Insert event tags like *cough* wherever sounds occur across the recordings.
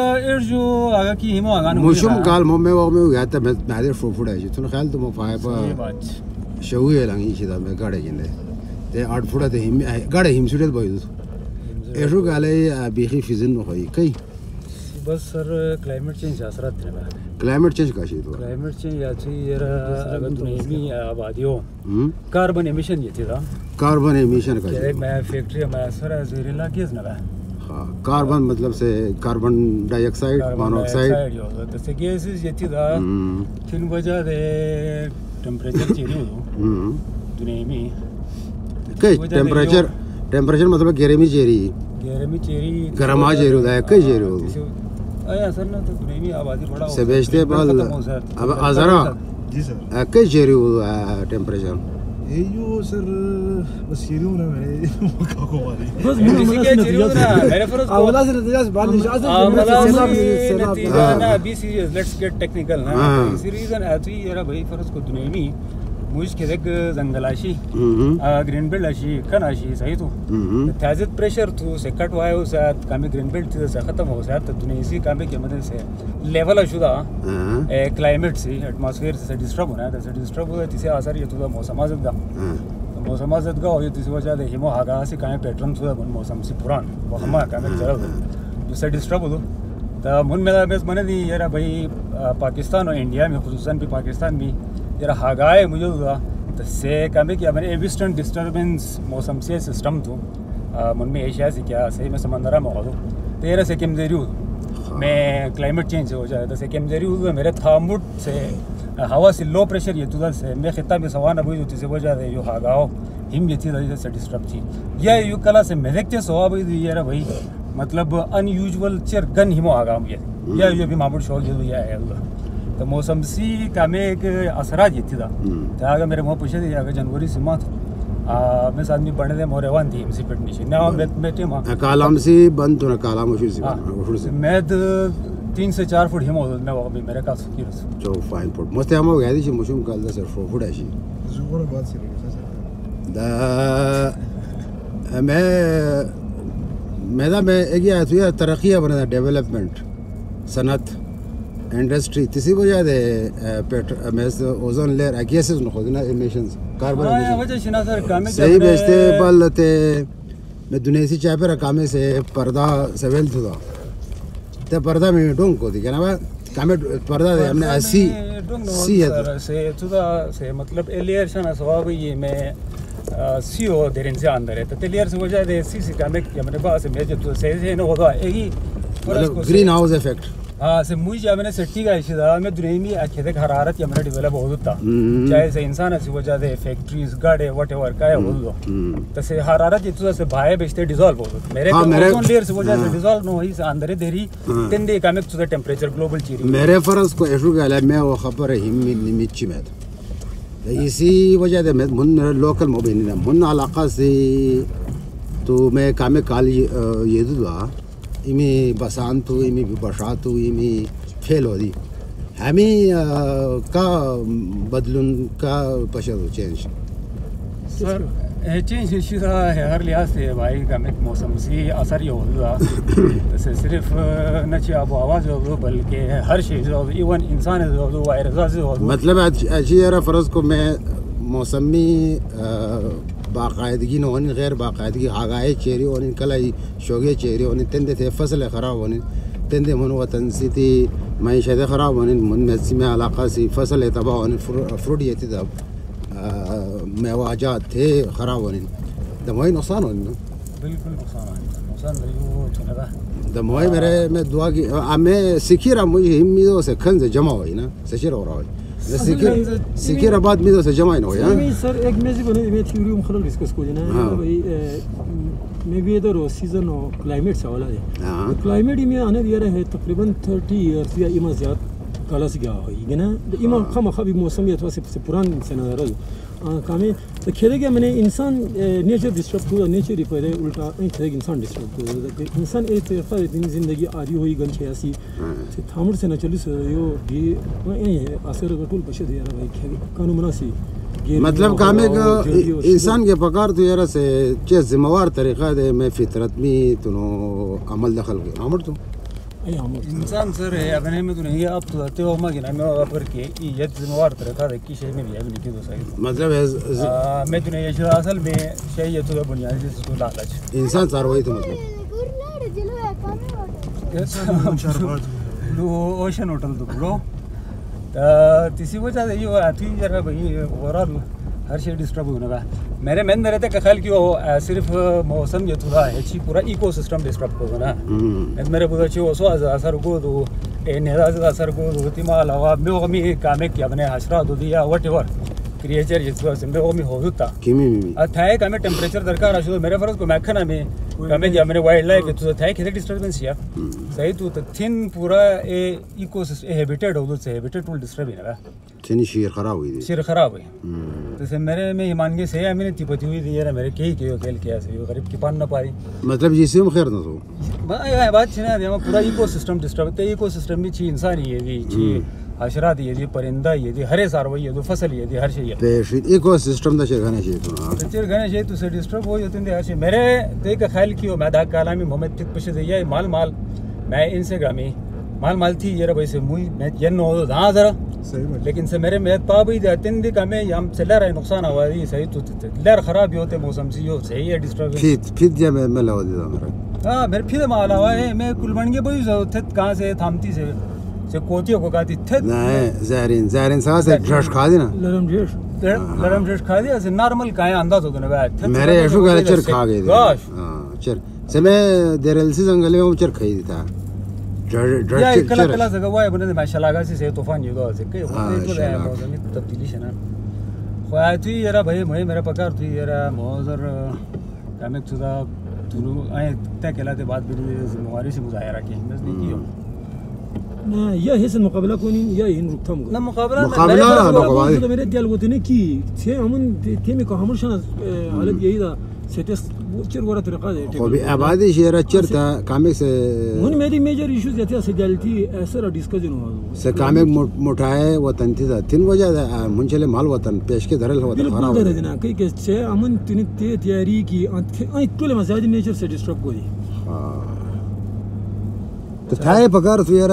ارجو هغه کې هم هغه نو مشم قال مم و مې ویا ته مې نادر فوفړ شي تون خیال ته مو پای په شوې لنګ شي دا مې ګړې جنې ته اٹ فوټه ته هم ګړې هم سړې بوي ارجو قالې بيخي فزن نو هي کوي بس سر کلایمیټ چینج اثرات نه باه کلایمیټ چینج کا شي ته کلایمیټ چینج یا چې یرا هغه د نیمی آبادیو. کاربن امیشن یې ته دا کاربن امیشن کا شي مې فیکټری مې سره زیرلا کېز نه باه کاربن مطلب سے carbon dioxide monoxide. تو سے گیسز یہ دا کن وجہ دے ٹیمپریچر چینج ہو دنیمی کئی ٹیمپریچر ٹیمپریچر مطلب گرمی چیری۔ گرمی چیری گرما چیری ہوتا ہے کئی چیری ہوتا آیا سر نا تو دنیمی آبادی بڑا سے بیچتے بال اب آزارا۔ جی سر۔ کئی be serious let's get technical نا اسی ریزن ایتوی یرا بھائی فرض کو دنیمی موش کے دیکھ زنگلاشی گرین بیلڈ اشی کن اشی صحیح تو تازت پریشر تو سے کٹ وائے ہو ساتھ کامی گرین بیلڈ تھی سے ختم ہو ساتھ دنیا اسی کامی کے مدد سے لیول شدہ کلائمیٹ سے ایٹماسفیئر سے ڈسٹرب ہونا ہے سے ڈسٹرب ہوا تیسے آثار یہ تو موسم آزد گا موسم آزد گا ہوئی تیسے وجہ دے ہمو آگاہ سے کامی پیٹرن تو بن موسم سے پران وہما کامی چرل دو جس سے ڈسٹرب ہو تو من میرا بیس منے دی یرا بھائی پاکستان اور انڈیا میں خصوصاً بھی پاکستان بھی جرا ہاگائے مجھے ہوا تو سے کمی کیا میں نے ایوسٹرن ڈسٹربنس موسم سے سسٹم تو۔ من میں ایشیا سے کیا صحیح میں سمندرہ میں ہو تیرہ سے کم میں کلائمیٹ چینج ہو جائے۔ تو سے کم زیری میرے تھامٹ سے، ہوا سے لو پریشر یہ تو سے۔ میں خطہ میں سوانہ بھئی تو سے وجہ دے یو ہاگاؤ۔ ہم یہ تھی سے ڈسٹرب تھی۔ یا یو کلا سے میں دیکھتے سوا بھئی یہ رہا بھئی مطلب ان یوزول چر گن ہمو آگاؤ یہ یا یہ بھی معمول شوق یہ یا ہے۔ تو موسم سی کا میں ایک اثرات یہ تھی دا تو آگا میرے وہاں پوچھے تھے اگر جنوری سے مات۔ میں ساتھ میں پڑھنے دے مورے وان تھی امسی پیٹ نیشی نا میں بیٹھے ماں کالام سی بند تو نا کالام وشو سی میں تین سے چار فٹ ہم ہوتا میں وہاں بھی میرے کاس جو فائن فٹ مستے ہم ہو گیا مشوم کال دا سر فو فٹ ایشی زوغر بات سی رہی دا میں میں دا میں ایک یہ آتویا ترقیہ بنا دا ڈیولپمنٹ صنعت۔ انڈسٹری تسی وجہ دے پیٹر میز اوزون لیئر اگیسز نو خودنا ایمیشنز کاربن ایمیشن صحیح بیچتے بل تے میں دنیا سی چاہ پر کامے سے پردہ سویل تھا۔ تے پردہ میں ڈونگ کو دی کہنا با کامے پردہ دے ہم نے ایسی سی ہے۔ سے تو سے مطلب لیئر شنا سواب یہ میں سی او درین سے اندر ہے تے لیئر سے وجہ دے سی سی کامے کہ ہم نے پاس میں جو سے سے نو ہوتا ہے ہی گرین ہاؤس ایفیکٹ نے سٹی کا ایشی دا میں دنیا میں اکھے دے حرارت ڈیولپ ہو ہوتا چاہے سے انسان اسی وجہ دے فیکٹریز گاڑے واٹ ایور کا ہے ہو تو سے حرارت یہ تو سے بھائے بیچتے ڈیزالو ہو میرے اوزون لیئر سے وجہ سے ڈیزالو ہوئی سے اندر دیری تین دے کامک تو ٹیمپریچر گلوبل چیری میرے فرض کو ایشو ہے میں وہ خبر ہے ہم نمیچی میں اسی وجہ دے من لوکل موبین من علاقہ سے تو میں کامے کال یہ دو بسانتو ایمی بشاتو ایمی فیل ہو دی۔ ہمیں کا بدلون کا پشد چینج۔ سر چینج شدہ ہے ہر لحاظ سے بھائی کا موسم سی اثر یہ ہوتا جیسے صرف نہ چاہیے آب و ہوا سے ہو بلکہ ہر چیز ہو ایون انسان سے ہو وائرزا سے ہو مطلب اچھی فرض کو میں موسمی باقاعدگی نه اونین غیر باقاعدگی. آگاهی چیری اونین کلای شوگه چیری اونین تنده ته فصل خراب اونین. تنده من وطن سیتی معیشت خراب اونین. من نسیم علاقه سی فصل تباه اونین فروډ یتی دا میواجات ته خراب اونین. د موي نقصان اونین بالکل نقصان نقصان دیو چنده د موي مره مې دعا کی امه سکیرا مې همي دوسه کنځ جمع وای نه؟ سچیر اوراوي سچی رہا ہوئی سکیر آباد میں سے جمع نہ ہوا سر ایک میں بنے میں تھیوری ہم خلل ڈسکس کو جنا بھائی میں بھی ادھر سیزن اور کلائمیٹ سے والا ہے کلائمیٹ میں آنے دیا رہے تقریباً تھرٹی ایئرس یا اما زیادہ کالا سے گیا ہوئی گنا اما خام خابی موسم یا تھوڑا سے پران سے نظر کامے تو کھیلے گیا میں نے انسان نیچر ڈسٹرب ہوا نیچر پہلے الٹا کھیلے گا انسان ڈسٹرب ہوا انسان ایک طرفہ اتنی زندگی آدھی ہوئی گن چھے ایسی تھامر سے نہ چلی سو یو بھی اثر گٹول پشے دیا رہا بھائی کھیلے کانو مناسی مطلب کامے کا انسان کے پکار تو یارا سے چیز ذمہ وار طریقہ دے میں فطرت میں تنو عمل دخل گئے عمر تو۔ اي عمر انسان سر ہے ابن میں تو نہیں اب تو تے ما گنا میں اب کر کے یہ ذمہ وار تر تھا کہ شے میں بھی ابن کی تو صحیح مطلب ہے میں تو نہیں اصل میں شے یہ تو بنیادی سے تو لالچ انسان څاروي ته مطلب لو اوشن ہوٹل تو برو تیسی وجہ سے یہ آتی ہر شے ڈسٹرب ہونا کا۔ میرے میں نے رہتے کہ خیال کہ وہ صرف موسم یہ تھوڑا پورا ایکو سسٹم ڈسٹرب کو نا۔ میرے بودا چی وہ سو اثر کو تو اے نیراز اثر کو تو تیما می کریچر یہ تو سمبے وہ می ہو ہوتا کیمی می تھائے کامے ٹیمپریچر درکار اشو میرے فرض کو میں کھنا میں کامے جا میرے وائلڈ لائف تو تھائے کھتے ڈسٹربنس یا صحیح تو تھن پورا اے ایکو سسٹم ہیبیٹیٹ ہو تو ہیبیٹیٹ ول ڈسٹرب ہے نا چنی شیر خراب ہوئی شیر خراب ہوئی تو سے میرے میں ایمان کے سے میں نے تپتی ہوئی دی میرے کئی کیو کھیل کیا سے غریب کی پان نہ پائی مطلب جسے ایکو ایکو ہی ہے دی حشرات یہ دی پرندہ یہ دی ہر ساروی یہ دی فصل یہ دی ہر شے یہ پیش ایکو سسٹم دا شے گنے شے تو چیر گنے شے تو سے ڈسٹرب ہو جاتے ہیں ہر شے میرے تے کا خیال کیو میں دا کلامی محمد تک پشے دیا مال مال میں انسٹاگرامی مال مال تھی یہ بھائی سے موی میں یہ نو ہاں ذرا۔ لیکن سے میرے میں پا بھی تین دی کمے ہم سے لہر نقصان ہوا دی صحیح تو لہر خراب ہی ہوتے موسم سی ہو صحیح ہے ڈسٹرب پھر پھر جب میں میں لو دیتا میرا ہاں پھر پھر مال ہوا ہے میں کلبن کے بوئی تھے کہاں سے تھامتی سے۔ سے کوتیوں کو کہتی تھے نہیں زہرین زہرین سا سے ڈرش کھا دی نا لرم جیش لرم ڈش کھا دیا سے نارمل کہیں انداز ہوتا نا بھائی میرے ایشو گھر چر کھا گئی دی ہاں چر سے میں دیرل سی جنگل میں چر کھائی دی تھا یا کلا کلا زگا وای بنده ما شلاګه سي طوفان یو دو ځکه یو ټول موزمي تبدیلی شنه خو اتی یرا بھائی مې میرا پکار تھی یرا موزر کامک چدا تلو آئے تے کلا تے بعد بھی ذمہواری سے مظاہرہ کی میں نے کیو نه یا هیڅ مقابله کنین یا این رو تم نه مقابله مقابله. مقابله میره دیال گوتنه کی؟ تی همون تیمی که همون شنا حالت یهی دا ستس چر ورا طریقه ده خب آبادی شهر چر تا کامیک سے من میری میجر ایشوز یتی سیدالتی اثر ڈسکشن ہوا سے کامیک مٹھائے وطن تھی تین وجہ منچلے مال وطن پیش کے دھرل وطن خراب بالکل درجنا کئی کہ سے امن تین تی تیاری کی ان ټول مزاج نیچر سے ڈسٹرب کو دی تو تھائے پکار تو یار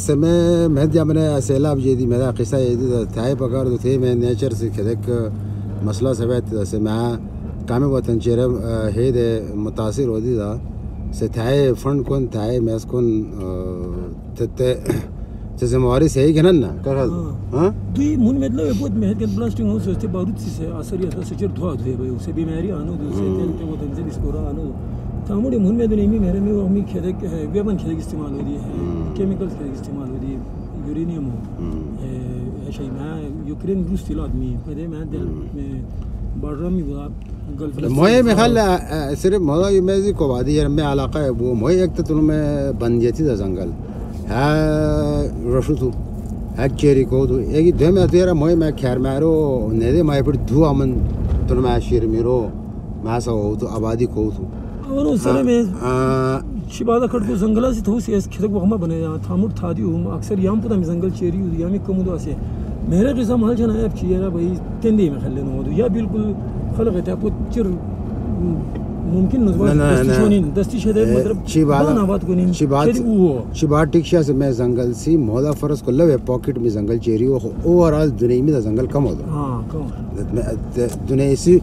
سے میں میں جب نے سیلاب جی دی میرا قصہ یہ دی تھائے پکار تو تھے میں نیچر سے کھدک مسئلہ سبیت سے میں کام وطن چہرے ہے دے متاثر ہو دی دا۔ سے تھائے فنڈ کون تھائے میس کون تے تے ذمہواری صحیح کہ نا۔ کہا ہاں۔ دوی من مطلب بہت مہر کے بلاسٹنگ ہو سوچتے بارود سے اثر یہ سچر دھوا دھوے بھائی اسے بیماری آنو دو سے تیل کے وطن سے ڈسکورا آنو۔ تاموڑی من میں دنیا میں میرے میں وہ ہمیں کھیدک ویبن کھیدک استعمال ہو دی ہے کیمیکلز کھیدک استعمال ہو دی یورینیم ہو شاید میں یوکرین روس تیل آدمی پہلے میں دل میں بارڈر میں بولا موئے میں خال صرف موضوع یہ میں کو وادی ہے میں علاقہ ہے وہ موئے ایک تو میں بن جاتی تھا جنگل ہے رشو تو ہے چیری کو تو ایک دو میں تیرا موئے میں خیر مارو نیدے مائے پر دھو امن تو میں شیر میرو میں سا ہو تو آبادی کو تو اور سر میں شبادہ کھڑ کو جنگلا سے تھوسی اس کھدک وہما بنے جا تھامٹ تھا دی ہوں اکثر یام پتہ میں جنگل چیری کم اسے میرے قصہ مال جنا ہے چیرا بھائی تندی میں کھلے نو یا بالکل خلق ہے پو چر ممکن شده مطلب بات؟ چی بات؟ ٹکشا سے میں جنگل سی مولا فرض کو لوے پاکٹ میں جنگل چیری ہو اوورال دنیا میں جنگل کم ہو ہاں کم۔ دنیا سی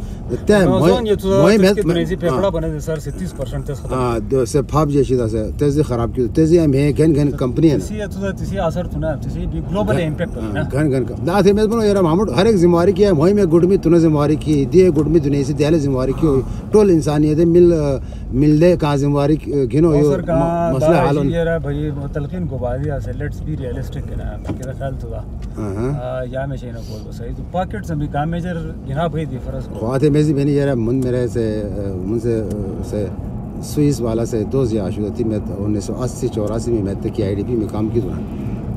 تے موئی میں دنیا سی پیپڑا بنے دے سر 30% تس ختم۔ ہاں دو سے پھاپ جیسی دا سے تیزی خراب کی۔ تیزی ہم ہے گن گن کمپنی ہے تسی تو تسی اثر تو نا تسی بھی گلوبل امپیکٹ ہے نا۔ گن گن دا تھے میں بنو یار محمد ہر ایک ذمہ کی ہے موئی میں گڈ میں تنے ذمہ کی دی گڈ میں دنیا سی دیالے ذمہ کی ٹول انسانیت مل مل دے کا ذمہ گنو یو مسئلہ حل یار بھائی تلقین کو بعد یا لیٹس بی ریئلسٹک ہے نا میرا خیال تو یا میں شینا بول صحیح تو پاکٹ سے بھی کام میجر گنا بھائی دی فرض کو۔ خواتے میں بھی یار من میرے سے من سے سے سوئس والا سے دو زیا شو تھی میں انیس سو اسی چوراسی میں میں کی آئی ڈی پی میں کام کی دوران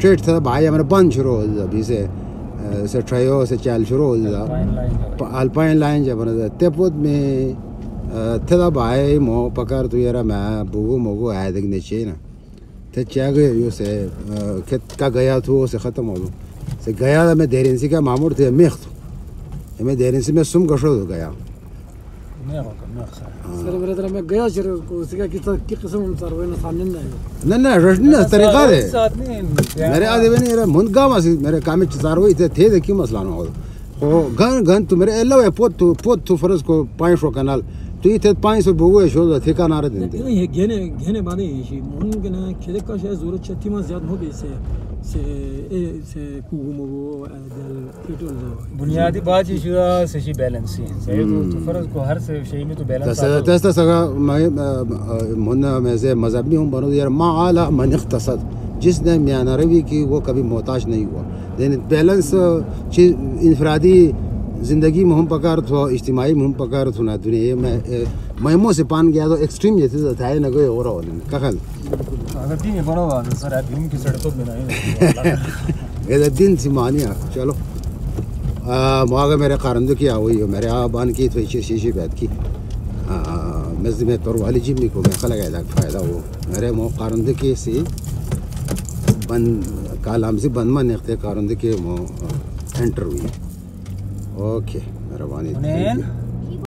ٹریٹ تھا بھائی ہمارا بند شروع ہو ابھی سے سے ٹرائیو سے چال شروع ہو جا الپائن لائن جب بنا تے پود میں تھا بھائی مو پکار تو یارا میں بوگو موگو آئے دیکھنے چاہیے نا تے چاہ گئے یو سے کھت کا گیا تو سے ختم ہو سے گیا میں دیرین سی کا معمور تھے میخ تو میں دیرین سی میں سم طریقہ دے۔ میرے آدھے میرے کام ہوئی تھے تھے مسئلہ نہ ہو۔ او گن گن تو میرے پوت تو پوت تو فرض کو پانچ سو کنال تو یہ تھے پانچ سو بوگو شو تھے کا نارے دین دے یہ گھنے گھنے باندې شي مونږ نه کله کا شي ضرورت چتی ما زیات هو به سے سے سے کوو مو دل بنیادی بات یہ شو سے شي بیلنس ہے تو فرض کو ہر سے شی میں تو بیلنس ہے څنګه ما من میں سے مذہبی ہوں بنو یار ما اعلی من اختصد جس نے میانہ روی کی وہ کبھی محتاج نہیں ہوا یعنی بیلنس انفرادی زندگی میں ہم پکار تھو اجتماعی میں ہم پکار تھو نا دنیا میں مہموں سے پان گیا تو ایکسٹریم جیسے تھا نہ گئے کخل اگر دین یہ سی *laughs* مانیا چلو۔ مواگا میرے قارند کیا ہوئی ہو میرے آبان کی تو شیشی بیت کی۔ مزد میں تور والی جی کو میں خلق ہے فائدہ ہو۔ میرے مو قارند کی سی بند کالام سے بند من اختیار قارند کے مو انٹر ہوئی Okay, that one is.